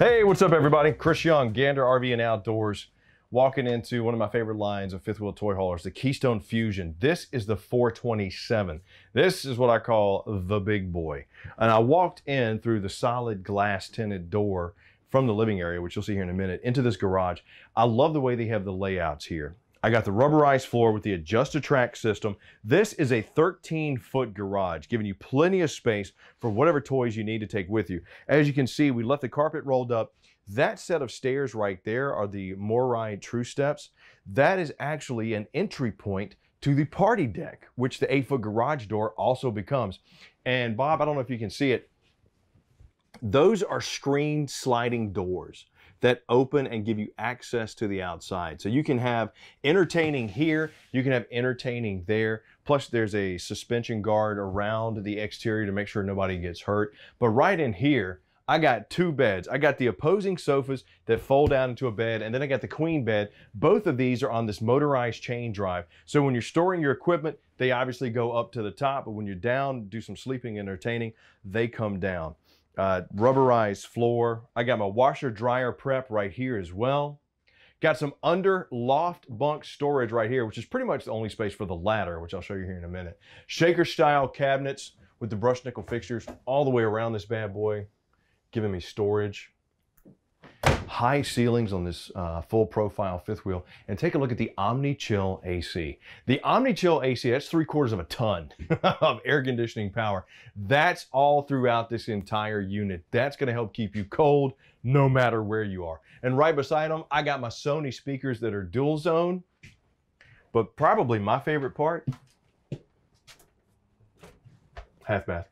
Hey, what's up, everybody? Chris Young, Gander RV and Outdoors, walking into one of my favorite lines of fifth wheel toy haulers, the Keystone Fuzion. This is the 427. This is what I call the big boy. And I walked in through the solid glass tinted door from the living area, which you'll see here in a minute, into this garage. I love the way they have the layouts here. I got the rubberized floor with the adjust-a-track system. This is a 13 foot garage, giving you plenty of space for whatever toys you need to take with you. As you can see, we left the carpet rolled up. That set of stairs right there are the MORryde True Steps. That is actually an entry point to the party deck, which the eight foot garage door also becomes. And Bob, I don't know if you can see it. Those are screen sliding doors that open and give you access to the outside. So you can have entertaining here, you can have entertaining there. Plus there's a suspension guard around the exterior to make sure nobody gets hurt. But right in here, I got two beds. I got the opposing sofas that fold down into a bed, and then I got the queen bed. Both of these are on this motorized chain drive. So when you're storing your equipment, they obviously go up to the top, but when you're down, do some sleeping, entertaining, they come down uh, rubberized floor. I got my washer dryer prep right here as well. Got some under loft bunk storage right here, which is pretty much the only space for the ladder, which I'll show you here in a minute. Shaker style cabinets with the brushed nickel fixtures all the way around this bad boy, giving me storage high ceilings on this uh, full profile fifth wheel and take a look at the OmniChill AC. The OmniChill AC, that's three quarters of a ton of air conditioning power. That's all throughout this entire unit. That's gonna help keep you cold no matter where you are. And right beside them, I got my Sony speakers that are dual zone, but probably my favorite part, half bath.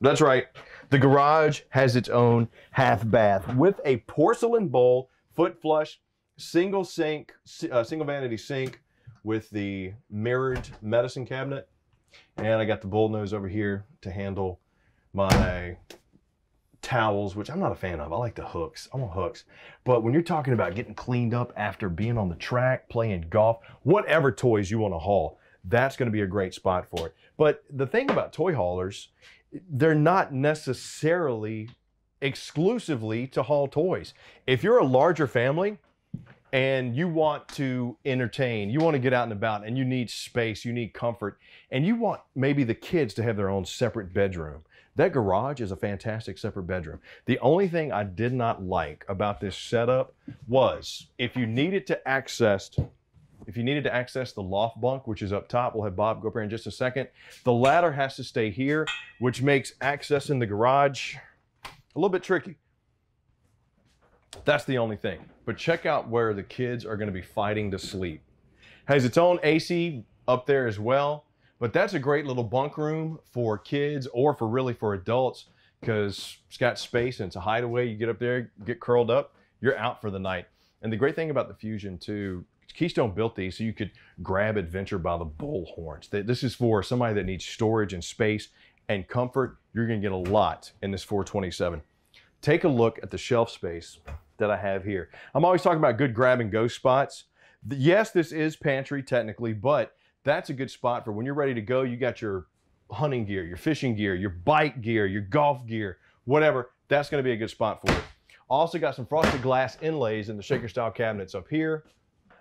That's right. The garage has its own half bath with a porcelain bowl, foot flush, single sink, uh, single vanity sink with the mirrored medicine cabinet. And I got the bull nose over here to handle my towels, which I'm not a fan of. I like the hooks. I want hooks. But when you're talking about getting cleaned up after being on the track, playing golf, whatever toys you want to haul, that's going to be a great spot for it. But the thing about toy haulers they're not necessarily exclusively to haul toys. If you're a larger family and you want to entertain, you want to get out and about and you need space, you need comfort, and you want maybe the kids to have their own separate bedroom. That garage is a fantastic separate bedroom. The only thing I did not like about this setup was if you needed to access if you needed to access the loft bunk, which is up top, we'll have Bob go up here in just a second. The ladder has to stay here, which makes accessing the garage a little bit tricky. That's the only thing. But check out where the kids are going to be fighting to sleep. Has its own AC up there as well. But that's a great little bunk room for kids or for really for adults because it's got space and it's a hideaway. You get up there, get curled up, you're out for the night. And the great thing about the Fuzion too, Keystone built these so you could grab adventure by the bullhorns. This is for somebody that needs storage and space and comfort. You're going to get a lot in this 427. Take a look at the shelf space that I have here. I'm always talking about good grab and go spots. Yes, this is pantry technically, but that's a good spot for when you're ready to go. You got your hunting gear, your fishing gear, your bike gear, your golf gear, whatever. That's going to be a good spot for it. Also got some frosted glass inlays in the shaker style cabinets up here,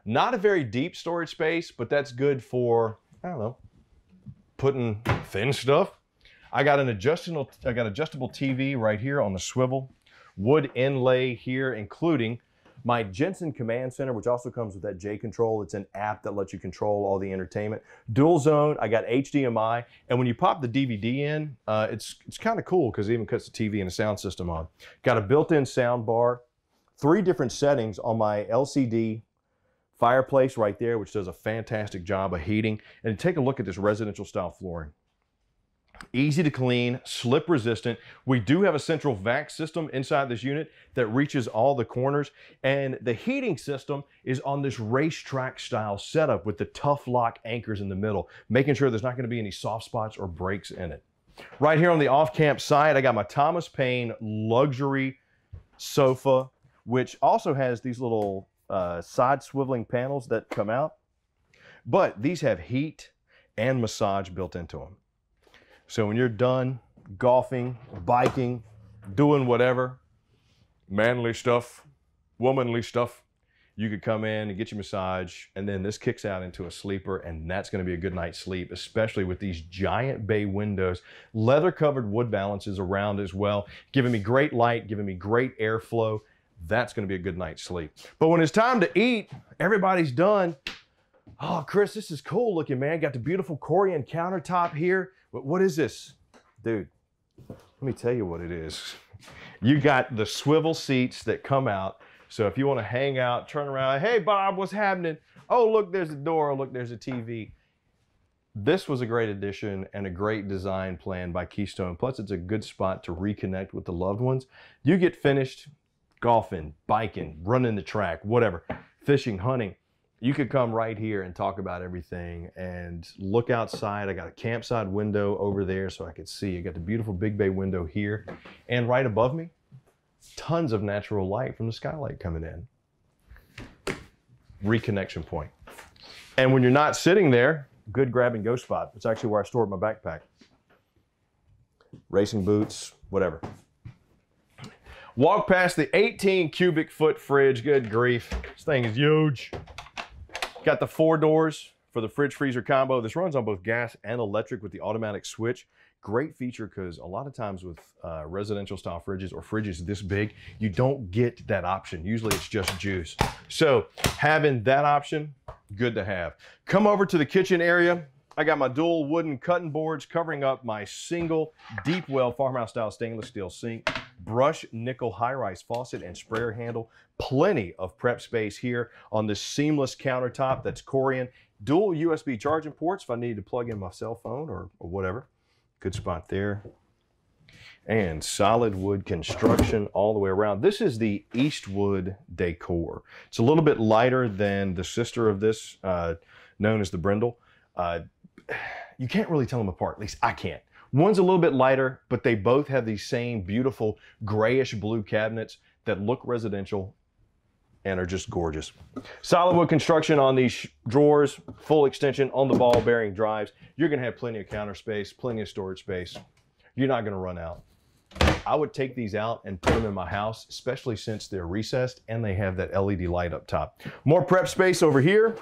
not a very deep storage space, but that's good for, I don't know, putting thin stuff. I got an adjustable, I got adjustable TV right here on the swivel, wood inlay here, including my Jensen Command Center, which also comes with that J Control. It's an app that lets you control all the entertainment. Dual zone, I got HDMI, and when you pop the DVD in, uh, it's it's kind of cool because it even cuts the TV and the sound system on. Got a built-in sound bar, three different settings on my LCD fireplace right there, which does a fantastic job of heating. And take a look at this residential style flooring. Easy to clean, slip resistant. We do have a central vac system inside this unit that reaches all the corners. And the heating system is on this racetrack style setup with the tough lock anchors in the middle, making sure there's not gonna be any soft spots or breaks in it. Right here on the off-camp side, I got my Thomas Payne luxury sofa, which also has these little uh, side swiveling panels that come out. But these have heat and massage built into them. So when you're done golfing, biking, doing whatever, manly stuff, womanly stuff. You could come in and get your massage, and then this kicks out into a sleeper, and that's going to be a good night's sleep, especially with these giant bay windows, leather covered wood balances around as well, giving me great light, giving me great airflow. That's going to be a good night's sleep. But when it's time to eat, everybody's done. Oh, Chris, this is cool looking, man. Got the beautiful Corian countertop here. But what is this? Dude, let me tell you what it is. You got the swivel seats that come out. So if you want to hang out, turn around, hey, Bob, what's happening? Oh, look, there's a door. Look, there's a TV. This was a great addition and a great design plan by Keystone. Plus, it's a good spot to reconnect with the loved ones. You get finished golfing, biking, running the track, whatever, fishing, hunting you could come right here and talk about everything and look outside. I got a campsite window over there so I could see. I got the beautiful big bay window here. And right above me, tons of natural light from the skylight coming in. Reconnection point. And when you're not sitting there, good grab and go spot. It's actually where I stored my backpack. Racing boots, whatever. Walk past the 18 cubic foot fridge. Good grief. This thing is huge. Got the four doors for the fridge freezer combo. This runs on both gas and electric with the automatic switch. Great feature because a lot of times with uh, residential style fridges or fridges this big, you don't get that option. Usually it's just juice. So having that option, good to have. Come over to the kitchen area. I got my dual wooden cutting boards covering up my single deep well farmhouse style stainless steel sink, brush nickel high rise faucet and sprayer handle. Plenty of prep space here on this seamless countertop that's Corian. Dual USB charging ports if I need to plug in my cell phone or, or whatever. Good spot there. And solid wood construction all the way around. This is the Eastwood Decor. It's a little bit lighter than the sister of this, uh, known as the Brindle. Uh, you can't really tell them apart. At least I can't. One's a little bit lighter, but they both have these same beautiful grayish blue cabinets that look residential and are just gorgeous. Solid wood construction on these drawers, full extension on the ball bearing drives. You're gonna have plenty of counter space, plenty of storage space. You're not gonna run out. I would take these out and put them in my house, especially since they're recessed and they have that LED light up top. More prep space over here.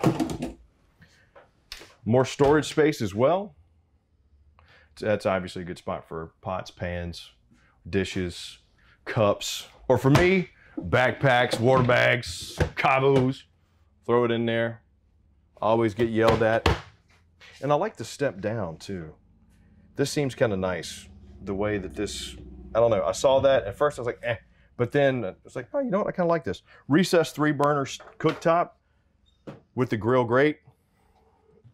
More storage space as well. That's obviously a good spot for pots, pans, dishes, cups, or for me, backpacks, water bags, cabos. Throw it in there. Always get yelled at. And I like to step down too. This seems kind of nice. The way that this, I don't know. I saw that at first. I was like, eh. But then it's like, oh, you know what? I kind of like this. Recessed three burner cooktop with the grill grate.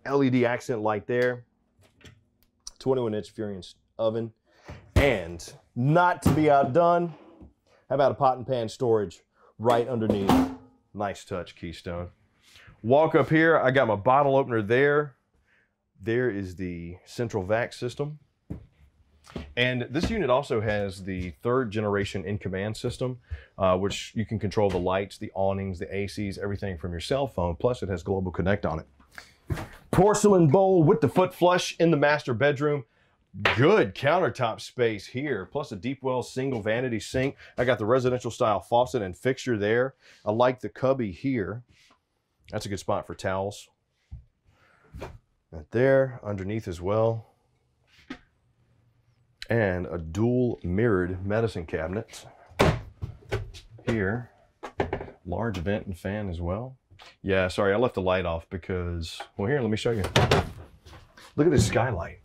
LED accent light there, 21 inch Furrion oven, and not to be outdone, how about a pot and pan storage right underneath? Nice touch, Keystone. Walk up here, I got my bottle opener there. There is the central vac system. And this unit also has the third generation in command system, uh, which you can control the lights, the awnings, the ACs, everything from your cell phone. Plus, it has Global Connect on it porcelain bowl with the foot flush in the master bedroom. Good countertop space here, plus a deep well single vanity sink. I got the residential style faucet and fixture there. I like the cubby here. That's a good spot for towels. Right there, underneath as well. And a dual mirrored medicine cabinet here. Large vent and fan as well. Yeah, sorry, I left the light off because, well, here, let me show you. Look at this skylight.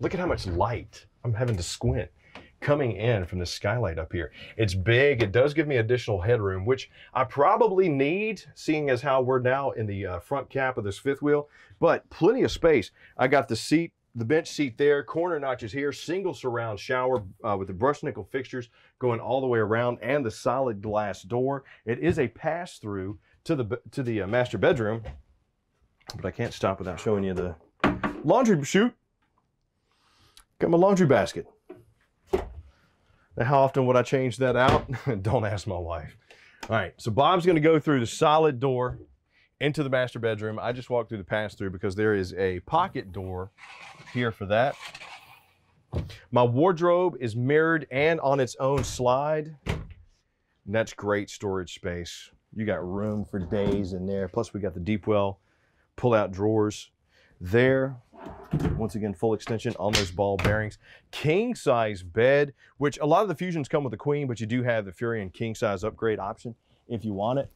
Look at how much light I'm having to squint coming in from the skylight up here. It's big. It does give me additional headroom, which I probably need, seeing as how we're now in the uh, front cap of this fifth wheel, but plenty of space. I got the seat the bench seat there, corner notches here, single surround shower uh, with the brushed nickel fixtures going all the way around and the solid glass door. It is a pass through to the to the uh, master bedroom, but I can't stop without showing you the laundry chute. Got my laundry basket. Now, how often would I change that out? Don't ask my wife. All right, so Bob's going to go through the solid door into the master bedroom. I just walked through the pass through because there is a pocket door here for that. My wardrobe is mirrored and on its own slide. And that's great storage space. You got room for days in there. Plus, we got the deep well pull out drawers there. Once again, full extension on those ball bearings. King size bed, which a lot of the Fuzions come with the Queen, but you do have the Furrion king size upgrade option if you want it.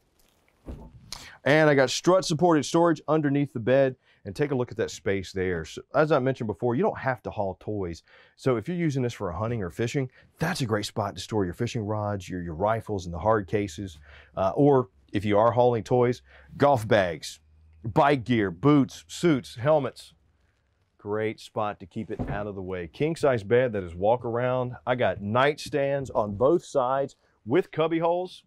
And I got strut supported storage underneath the bed and take a look at that space there. So, as I mentioned before, you don't have to haul toys. So if you're using this for hunting or fishing, that's a great spot to store your fishing rods, your, your rifles and the hard cases. Uh, or if you are hauling toys, golf bags, bike gear, boots, suits, helmets. Great spot to keep it out of the way. King size bed that is walk around. I got nightstands on both sides with cubby holes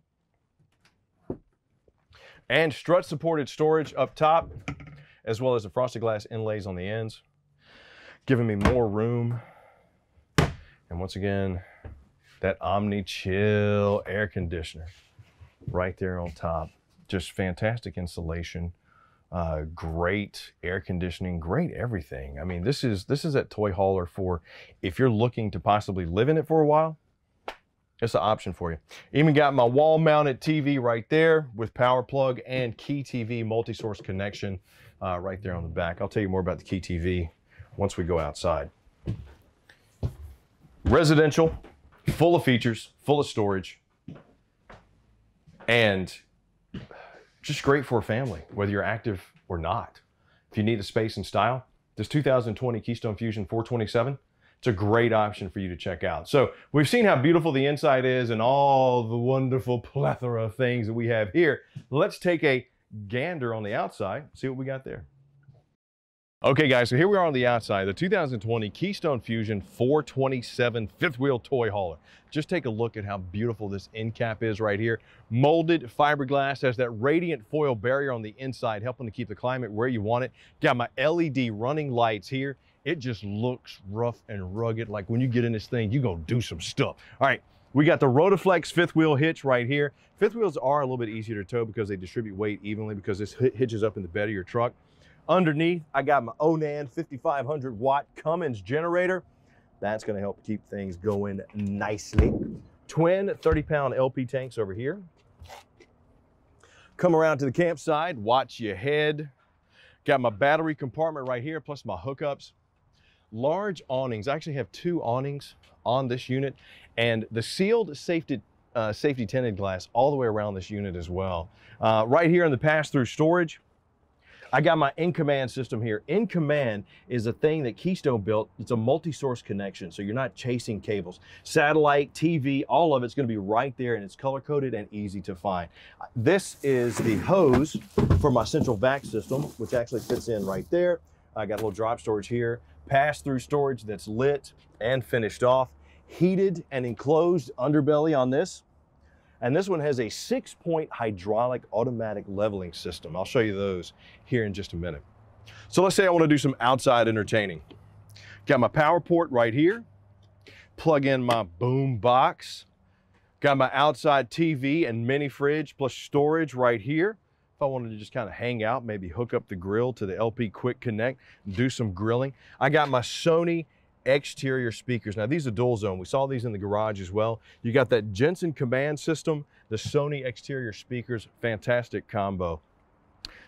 and strut supported storage up top, as well as the frosted glass inlays on the ends, giving me more room. And once again, that Omni Chill air conditioner right there on top. Just fantastic insulation, uh, great air conditioning, great everything. I mean, this is this is that toy hauler for if you're looking to possibly live in it for a while. It's an option for you. Even got my wall mounted TV right there with power plug and Key TV multi-source connection uh, right there on the back. I'll tell you more about the Key TV once we go outside. Residential, full of features, full of storage, and just great for a family, whether you're active or not. If you need a space and style, this 2020 Keystone Fuzion 427 it's a great option for you to check out. So we've seen how beautiful the inside is and all the wonderful plethora of things that we have here. Let's take a gander on the outside, see what we got there. Okay guys, so here we are on the outside, the 2020 Keystone Fuzion 427 fifth wheel toy hauler. Just take a look at how beautiful this end cap is right here. Molded fiberglass has that radiant foil barrier on the inside, helping to keep the climate where you want it. Got my LED running lights here. It just looks rough and rugged. Like when you get in this thing, you gonna do some stuff. All right, we got the Rotoflex fifth wheel hitch right here. Fifth wheels are a little bit easier to tow because they distribute weight evenly because this hitches up in the bed of your truck. Underneath, I got my Onan 5500 watt Cummins generator. That's gonna help keep things going nicely. Twin 30 pound LP tanks over here. Come around to the campsite, watch your head. Got my battery compartment right here, plus my hookups. Large awnings, I actually have two awnings on this unit and the sealed safety uh, safety tinted glass all the way around this unit as well. Uh, right here in the pass-through storage, I got my In Command system here. In Command is a thing that Keystone built. It's a multi-source connection, so you're not chasing cables. Satellite, TV, all of it's gonna be right there and it's color-coded and easy to find. This is the hose for my central vac system, which actually fits in right there. I got a little drop storage here, pass-through storage that's lit and finished off, heated and enclosed underbelly on this. And this one has a six point hydraulic automatic leveling system. I'll show you those here in just a minute. So let's say I wanna do some outside entertaining. Got my power port right here. Plug in my boom box. Got my outside TV and mini fridge plus storage right here. I wanted to just kind of hang out, maybe hook up the grill to the LP Quick Connect, do some grilling. I got my Sony exterior speakers. Now these are dual zone. We saw these in the garage as well. You got that Jensen command system, the Sony exterior speakers, fantastic combo.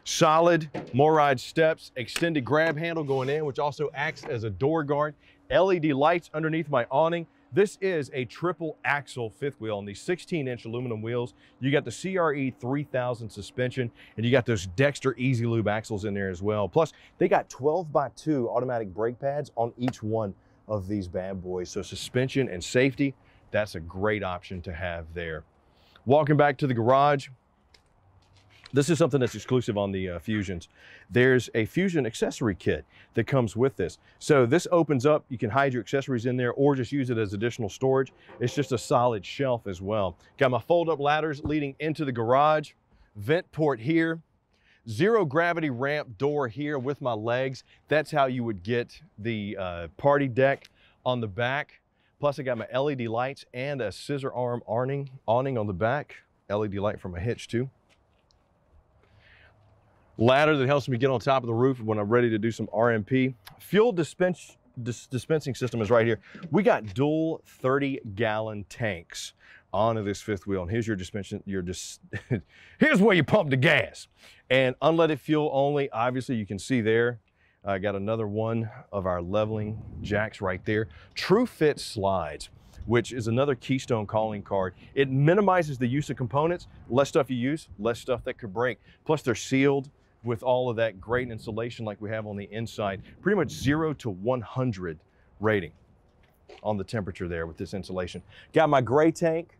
Solid MORryde steps, extended grab handle going in, which also acts as a door guard. LED lights underneath my awning. This is a triple axle fifth wheel on these 16 inch aluminum wheels. You got the CRE 3000 suspension and you got those Dexter E-Z Lube axles in there as well. Plus they got 12 by 2 automatic brake pads on each one of these bad boys. So suspension and safety, that's a great option to have there. Walking back to the garage, this is something that's exclusive on the uh, Fuzions. There's a Fuzion accessory kit that comes with this. So this opens up, you can hide your accessories in there or just use it as additional storage. It's just a solid shelf as well. Got my fold up ladders leading into the garage, vent port here, zero gravity ramp door here with my legs. That's how you would get the uh, party deck on the back. Plus I got my LED lights and a scissor arm awning, awning on the back. LED light from a hitch too. Ladder that helps me get on top of the roof when I'm ready to do some RMP. Fuel dis dispensing system is right here. We got dual 30 gallon tanks onto this fifth wheel. And here's your suspension. You're just, here's where you pump the gas. And unleaded fuel only, obviously you can see there, I got another one of our leveling jacks right there. True Fit slides, which is another Keystone calling card. It minimizes the use of components, less stuff you use, less stuff that could break. Plus they're sealed with all of that great insulation like we have on the inside. Pretty much zero to 100 rating on the temperature there with this insulation. Got my gray tank.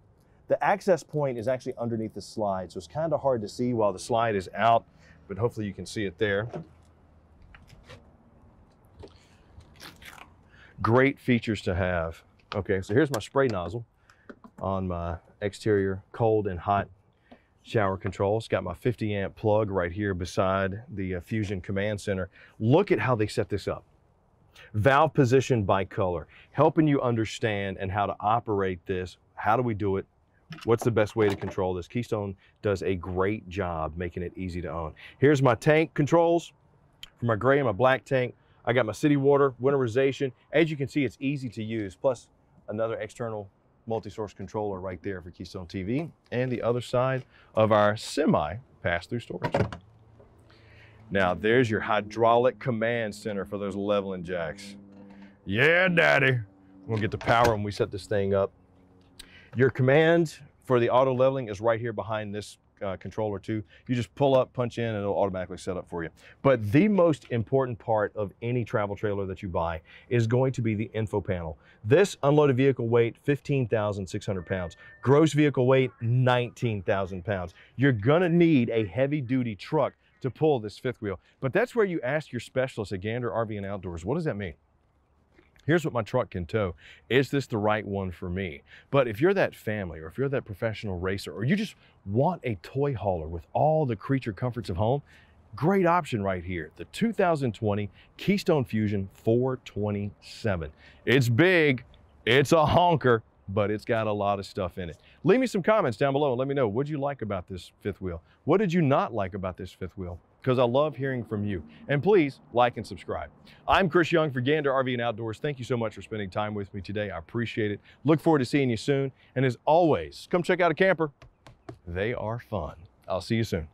The access point is actually underneath the slide, so it's kind of hard to see while the slide is out, but hopefully you can see it there. Great features to have. Okay, so here's my spray nozzle on my exterior cold and hot shower controls. Got my 50 amp plug right here beside the uh, Fuzion Command Center. Look at how they set this up. Valve position by color, helping you understand and how to operate this. How do we do it? What's the best way to control this? Keystone does a great job making it easy to own. Here's my tank controls for my gray and my black tank. I got my city water, winterization. As you can see, it's easy to use. Plus another external multi-source controller right there for Keystone TV. And the other side of our semi pass-through storage. Now there's your hydraulic command center for those leveling jacks. Yeah, daddy. We'll get the power when we set this thing up. Your command for the auto leveling is right here behind this uh, controller too. You just pull up, punch in, and it'll automatically set up for you. But the most important part of any travel trailer that you buy is going to be the info panel. This unloaded vehicle weight, 15,600 pounds. Gross vehicle weight, 19,000 pounds. You're gonna need a heavy duty truck to pull this fifth wheel. But that's where you ask your specialist at Gander RV and Outdoors, what does that mean? Here's what my truck can tow. Is this the right one for me? But if you're that family or if you're that professional racer or you just want a toy hauler with all the creature comforts of home, great option right here. The 2020 Keystone Fuzion 427. It's big, it's a honker, but it's got a lot of stuff in it. Leave me some comments down below and let me know what you like about this fifth wheel. What did you not like about this fifth wheel? because I love hearing from you. And please like and subscribe. I'm Chris Young for Gander RV and Outdoors. Thank you so much for spending time with me today. I appreciate it. Look forward to seeing you soon. And as always, come check out a camper. They are fun. I'll see you soon.